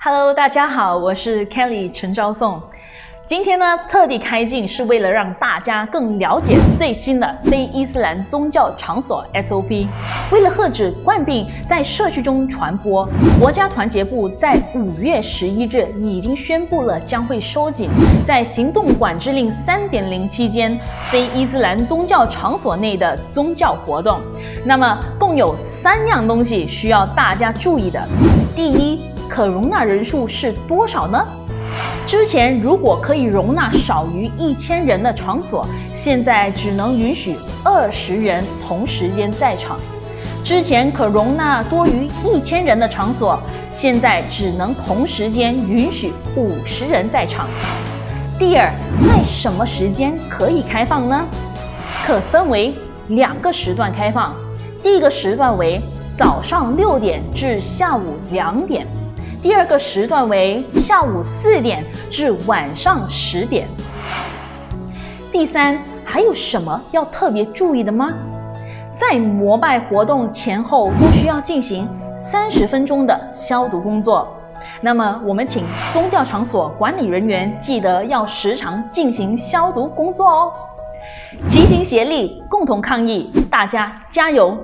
Hello，大家好，我是 Kelly 陈昭颂。今天呢，特地开镜是为了让大家更了解最新的非伊斯兰宗教场所 SOP。为了遏止冠病在社区中传播，国家团结部在五月十一日已经宣布了将会收紧在行动管制令三点零期间非伊斯兰宗教场所内的宗教活动。那么，共有三样东西需要大家注意的。第一，可容纳人数是多少呢？之前如果可以容纳少于一千人的场所，现在只能允许二十人同时间在场；之前可容纳多于一千人的场所，现在只能同时间允许五十人在场。第二，在什么时间可以开放呢？可分为两个时段开放，第一个时段为早上六点至下午两点。第二个时段为下午四点至晚上十点。第三，还有什么要特别注意的吗？在膜拜活动前后都需要进行三十分钟的消毒工作。那么，我们请宗教场所管理人员记得要时常进行消毒工作哦。齐心协力，共同抗疫，大家加油！